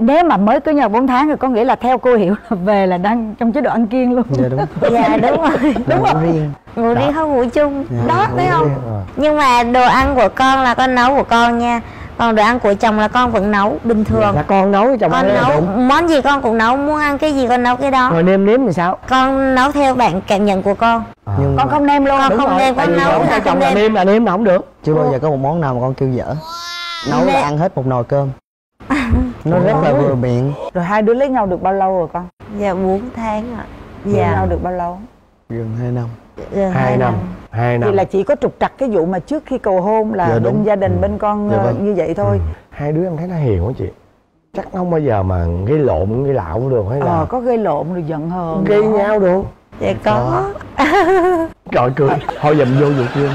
nếu mà mới cưới nhau 4 tháng thì có nghĩa là theo cô hiểu là về là đang trong chế độ ăn kiêng luôn. Dạ đúng. Dạ đúng rồi. Đúng Ngủ rồi. riêng. Ngủ Đó. riêng không ngủ chung Dạ, đó thấy không? riêng. Ờ. nhưng mà đồ ăn của con là con nấu của con nha. Còn đồ ăn của chồng là con vẫn nấu bình thường. Là con nấu chồng con nấu đúng. món gì con cũng nấu muốn ăn cái gì con nấu cái đó. Rồi nêm nếm thì sao? Con nấu theo bạn cảm nhận của con. Nhưng con mà không nêm luôn. Con đúng không nêm, con nấu là chồng là nêm. là nêm là không được. Chưa bao giờ có một món nào mà con kêu dở. Nấu là ăn hết một nồi cơm nó rất là vừa miệng. Rồi hai đứa lấy nhau được bao lâu rồi con? Dạ 4 tháng ạ. Lấy dạ. nhau được bao lâu? Gần hai năm. Gần hai năm. hai năm. thì là chỉ có trục trặc cái vụ mà trước khi cầu hôn là Dạ, bên đúng. gia đình Ừ. bên con Dạ, ờ, vâng. như vậy thôi. Hai đứa em thấy nó hiền quá chị. Chắc không bao giờ mà gây lộn gây lạo cũng được hay là ờ có gây lộn rồi giận hờn gây nữa. nhau được dạ có. Trời cười. Thôi dầm vô vụ kia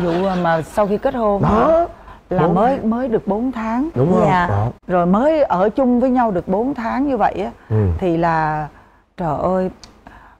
vụ mà sau khi kết hôn đó là Bốn mới mới được 4 tháng. Đúng không? Dạ. đó. Rồi mới ở chung với nhau được 4 tháng như vậy á ừ. thì là trời ơi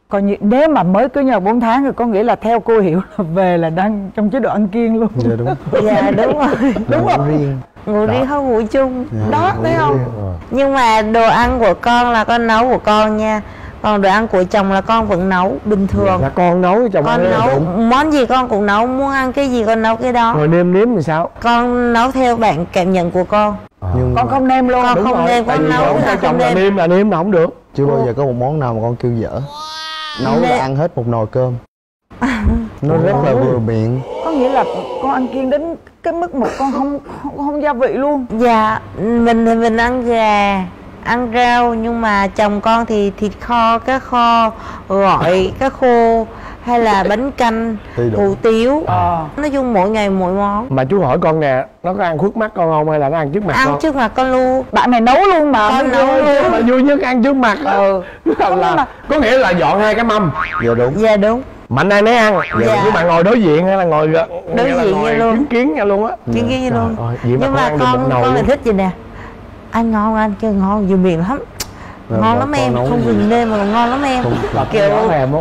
coi như nếu mà mới cưới nhau 4 tháng thì có nghĩa là theo cô hiểu là về là đang trong chế độ ăn kiêng luôn. Dạ đúng. Dạ đúng rồi. Đúng ngủ riêng. Ngủ riêng không ngủ chung. Dạ, đó thấy không? riêng. Ờ. nhưng mà đồ ăn của con là con nấu của con nha còn đồ ăn của chồng là con vẫn nấu bình thường. Là con nấu chồng con nấu đúng. món gì con cũng nấu muốn ăn cái gì con nấu cái đó. Rồi nêm nếm thì sao? Con nấu theo bạn cảm nhận của con. Ờ. nhưng con mà không nêm luôn Con đúng không rồi. nêm, con nấu là chồng là nêm. nêm là nêm là không được. Chưa bao giờ có một món nào mà con kêu dở. Nấu Nè. là ăn hết một nồi cơm. Nó rất là vừa miệng. Có nghĩa là con ăn kiêng đến cái mức mà con không không, không gia vị luôn. Dạ mình thì mình ăn gà ăn rau nhưng mà chồng con thì thịt kho cá kho gỏi cá khô hay là bánh canh hủ tiếu. Ờ. Nói chung mỗi ngày mỗi món. Mà chú hỏi con nè nó có ăn khuất mắt con không hay là nó ăn trước mặt ăn con? trước mặt con luôn. Bạn này nấu luôn mà Con nấu vui luôn. mà vui nhất ăn trước mặt ừ. Là, là có nghĩa là dọn hai cái mâm. Dạ đúng. Dạ đúng. Mạnh ai nấy ăn. Dạ. nhưng mà ngồi đối diện hay là ngồi Đối nghĩa là diện ngồi luôn. chứng kiến nhau luôn á. Kiến kiến Trời luôn. vậy mà nhưng mà con con lại luôn. thích gì nè anh ngon anh kêu ngon vừa miệng lắm. Rồi ngon lắm con em không gừng nêm mà ngon lắm em. Không, con kiểu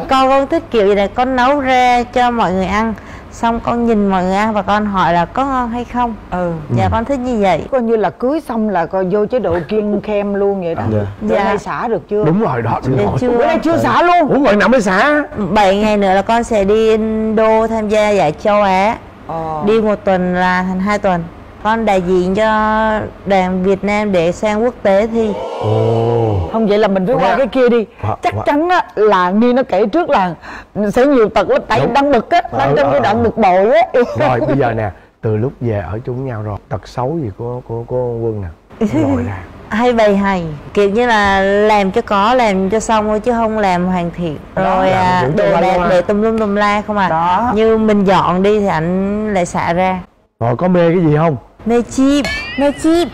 con con thích kiểu gì này con nấu ra cho mọi người ăn xong con nhìn mọi người ăn và con hỏi là có ngon hay không. Ừ. Dạ con thích như vậy. Coi như là cưới xong là coi vô chế độ kiêng khem luôn vậy đó. Dạ. Dạ. nay xả được chưa? Đúng rồi đó đúng Dạ rồi. chưa. Bữa nay chưa xả luôn. Ủa rồi nằm ở xã 7 ngày nữa là con sẽ đi Indo tham gia giải châu Á. Ờ. đi một tuần là thành hai tuần con đại diện cho đoàn Việt Nam để sang quốc tế thi. Ồ. Không vậy là mình phải qua cái kia đi. Wow, chắc wow. chắn á là ni nó kể trước là sẽ nhiều tật lắm. Tại Đúng. đang bực á đang Ờ, trong ờ, cái đoạn ờ. bực bội á. Rồi bây giờ nè từ lúc về ở chung nhau rồi tật xấu gì của của của quân nè? Rồi ra. Hay bày hay kiểu như là làm cho có làm cho xong thôi chứ không làm hoàn thiện. Rồi à, đồ qua. để tùm lum tùm la không à. Đó. như mình dọn đi thì ảnh lại xả ra. Rồi có mê cái gì không mê chim mê chim.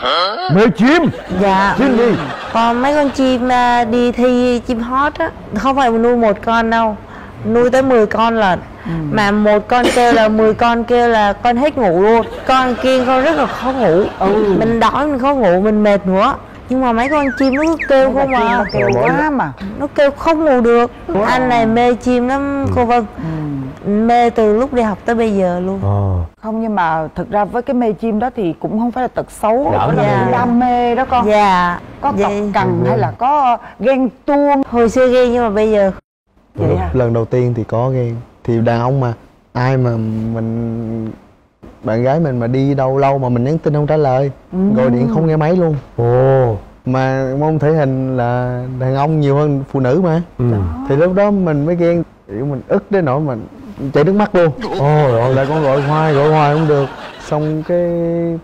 Mê chim? Dạ. Chim gì? Còn mấy con chim à, đi thi chim hót á không phải nuôi một con đâu nuôi tới 10 con lận. Mà một con kêu là 10 con kêu là con hết ngủ luôn. Con kia con rất là khó ngủ. Mình đói mình khó ngủ mình mệt nữa. Nhưng mà mấy con chim nó cứ kêu không à. nó kêu quá mà. nó kêu không ngủ được. Anh này mê chim lắm cô vân mê từ lúc đi học tới bây giờ luôn. Ờ. Không nhưng mà thực ra với cái mê chim đó thì cũng không phải là tật xấu Đỡ đó là dạ. đam mê đó con. Dạ. Có cọc vậy, cằn hay là có ghen tuông? Hồi xưa ghen nhưng mà bây giờ vậy hả? lần đầu tiên thì có ghen. Thì đàn ông mà ai mà mình bạn gái mình mà đi đâu lâu mà mình nhắn tin không trả lời. Gọi điện không nghe máy luôn. Ồ. Mà môn thể hình là đàn ông nhiều hơn phụ nữ mà. Ừ. Thì lúc đó mình mới ghen. Kiểu mình ức đến nỗi mình chảy nước mắt luôn. Ôi rồi lại con gọi hoài gọi hoài không được. Xong cái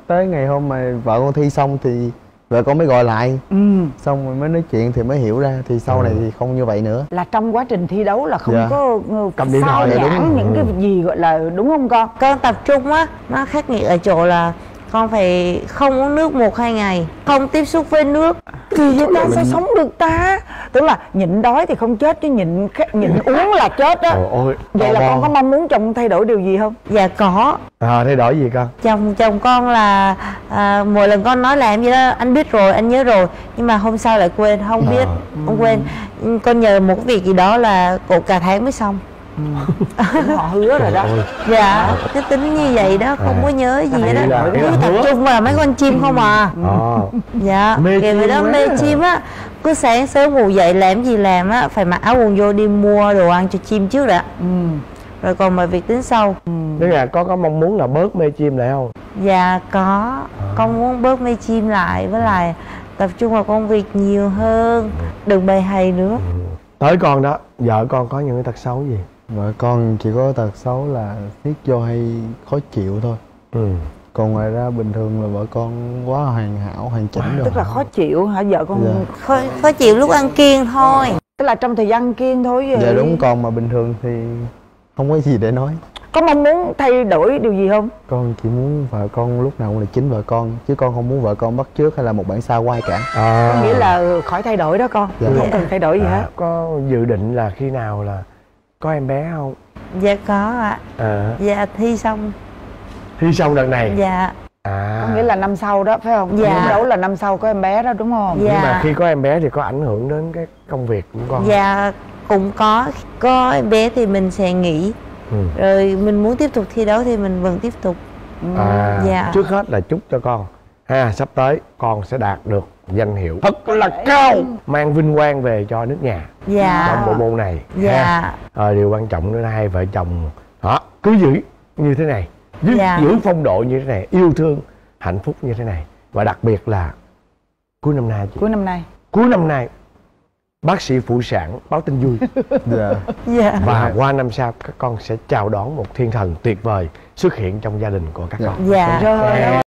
tới ngày hôm mà vợ con thi xong thì vợ con mới gọi lại. Ừ. Xong rồi mới nói chuyện thì mới hiểu ra thì sau này thì không như vậy nữa. Là trong quá trình thi đấu là không Dạ. có ừ, Cầm điện thoại đúng. những cái gì gọi là đúng không con? Con tập trung á nó khắc nghiệt ở chỗ là con phải không uống nước một hai ngày không tiếp xúc với nước thì vậy ta sao sống được ta? Tức là nhịn đói thì không chết chứ nhịn nhịn uống là chết á. Ôi, vậy là con có mong muốn chồng thay đổi điều gì không? Dạ có. À thay đổi gì con? Chồng chồng con là à, mỗi lần con nói làm gì đó anh biết rồi anh nhớ rồi. Nhưng mà hôm sau lại quên không biết À. không quên. Con nhờ một cái việc gì đó là cổ cả tháng mới xong họ hứa rồi đó. Dạ cái tính như vậy đó không À. có nhớ gì hết đó cứ tập trung vào mấy con chim không à. Ờ dạ Mê vậy đó mê chim á. Cứ sáng sớm ngủ dậy làm gì làm á phải mặc áo quần vô đi mua đồ ăn cho chim trước đã. Ừ. rồi còn mọi việc tính sau. Tức là có có mong muốn là bớt mê chim lại không? Dạ có. Con muốn bớt mê chim lại với lại tập trung vào công việc nhiều hơn. Đừng bày hay nữa. Tới con đó vợ con có những cái tật xấu gì vợ con chỉ có tật xấu là tiết vô hay khó chịu thôi. Ừ. Còn ngoài ra bình thường là vợ con quá hoàn hảo hoàn chỉnh rồi. tức là khó chịu hả? Vợ con Dạ. khó, khó chịu lúc ăn kiêng thôi. Tức là trong thời gian kiêng thôi vậy. Dạ đúng. Còn mà bình thường thì không có gì để nói. Có mong muốn thay đổi điều gì không? Con chỉ muốn vợ con lúc nào cũng là chính vợ con chứ con không muốn vợ con bắt chước hay là một bản sao quay cả. À, có nghĩa là khỏi thay đổi đó con. Dạ. không cần thay đổi gì à, hết. có dự định là khi nào là có em bé không? Dạ có ạ. À, dạ thi xong. Thi xong đợt này? Dạ. À. Có nghĩa là năm sau đó phải không? Dạ. Đấu là năm sau có em bé đó đúng không? Dạ. nhưng mà khi có em bé thì có ảnh hưởng đến cái công việc của con dạ cũng có. Có em bé thì mình sẽ nghỉ. Ừ. rồi mình muốn tiếp tục thi đấu thì mình vẫn tiếp tục. À, Dạ. trước hết là chúc cho con. Ha sắp tới con sẽ đạt được danh hiệu. Thật là cao. Mang vinh quang về cho nước nhà. Dạ. Trong bộ môn này ha. dạ. Ờ, điều quan trọng nữa là hai vợ chồng đó cứ giữ như thế này. Giữ, Dạ. giữ phong độ như thế này yêu thương hạnh phúc như thế này. Và đặc biệt là cuối năm nay chị. Cuối năm nay. Cuối năm nay bác sĩ phụ sản báo tin vui. Dạ. Dạ. Và qua năm sau các con sẽ chào đón một thiên thần tuyệt vời xuất hiện trong gia đình của các Dạ. con. Dạ. Rồi